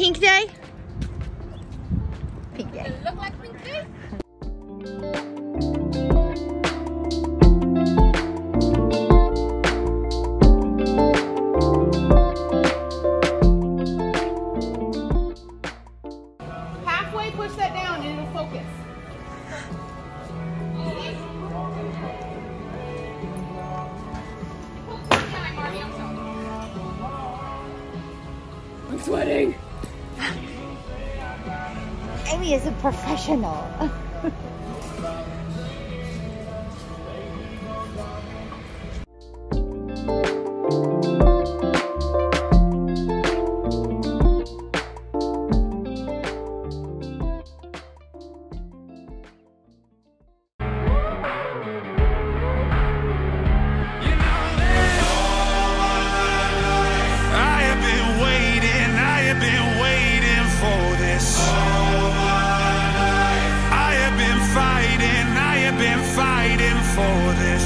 pink day? Pink day. Does it look like pink day? Halfway, push that down and it'll focus. I'm sweating. Is a professional. For this.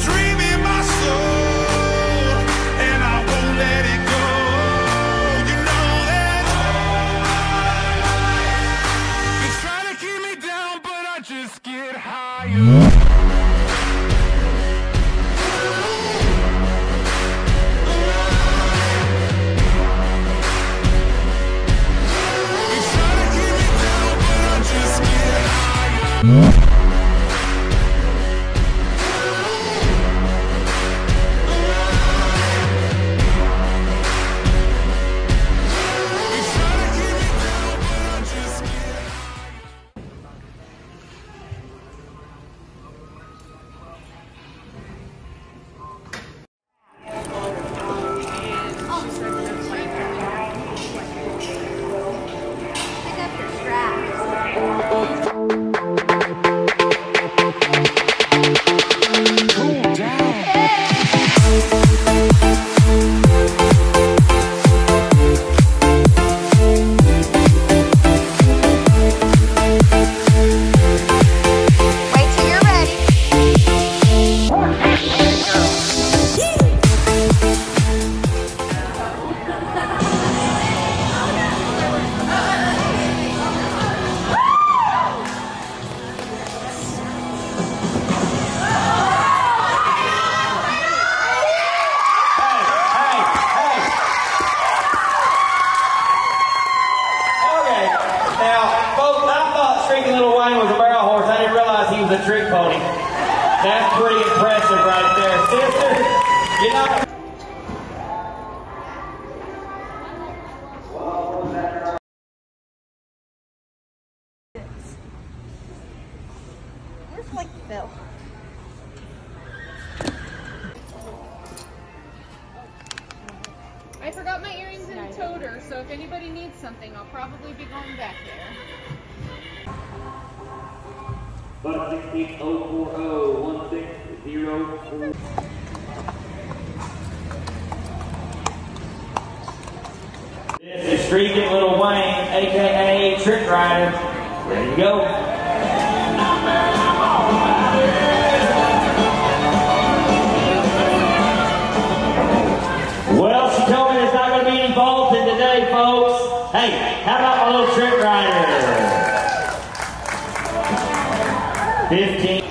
Like Phil? I forgot my earrings in a toter, so if anybody needs something, I'll probably be going back there. But six eight four one six zero four. This is Streaky Little Wayne, aka Trick Rider. Ready to go. Hey, how about my little trick rider? 15.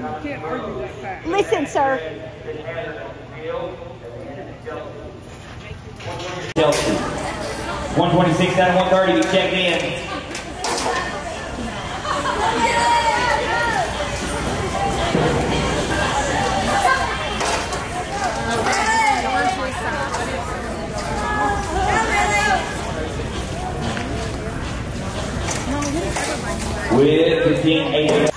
Listen, sir. Chelsea. 126 out of 130, we checked in. With 1580.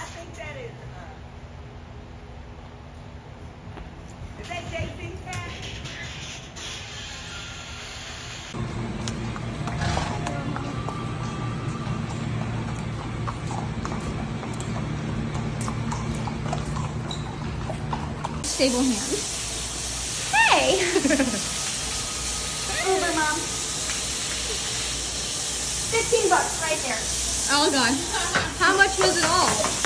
Stable hand. Hey! Uber mom. 15 bucks right there. Oh god. How much was it all?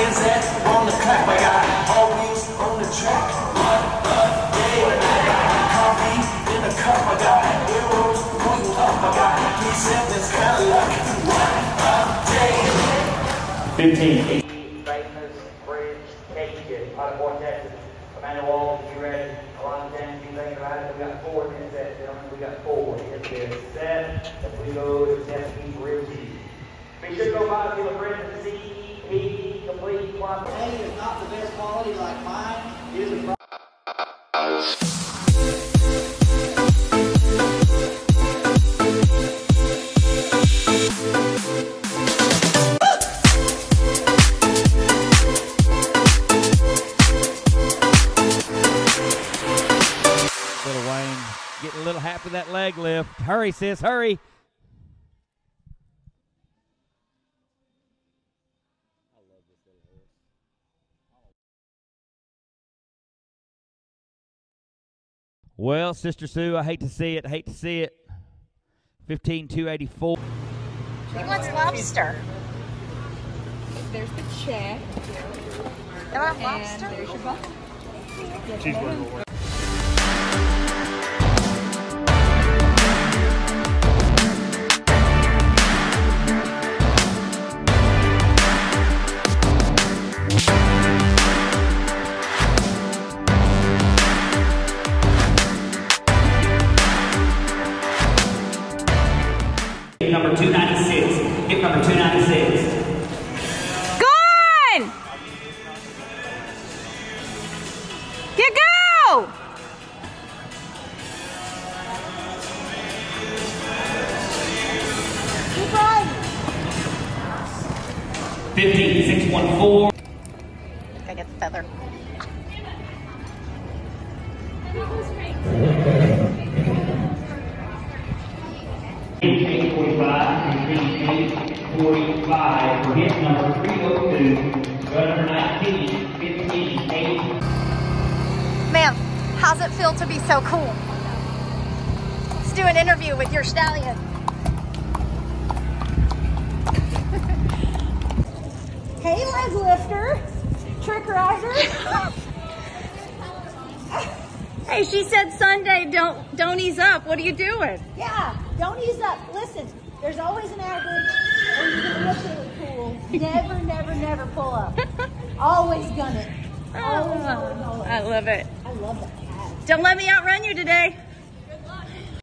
Hands that on the clap, I got all wheels on the track. What a day, coffee in a cup, I got arrows pointing up, I got three seconds, kind of luck. What a day. 15. Famous French Cajun, out of Texas. Amanda Walls, you ready? A lot of you think about it, we got four minutes that gentlemen, we got four. Yes, there's seven, as we go to seventeen ribs. Be sure to go by to the friends and see, complete, one. Hey, is not the best quality like mine. Is a Little Wayne getting a little happy that leg lift. Hurry, sis, hurry. Well, Sister Sue, I hate to see it. hate to see it. 15284. He wants lobster. There's the check. You want lobster? And there's your buckle. Hit 15614. I get the feather. Eight forty-five, eight forty-five, for hit number three oh two, go number nineteen, fifteen, eight. Ma'am, how's it feel to be so cool? Let's do an interview with your stallion. Hey, leg lifter, trick rider. Hey, she said Sunday, don't don't ease up. What are you doing? yeah, don't ease up. Listen, there's always an average, or gonna look really cool. Never, never, never pull up. Always gun it. Always, oh, always, always. I love it. I love that cat. Don't let me outrun you today.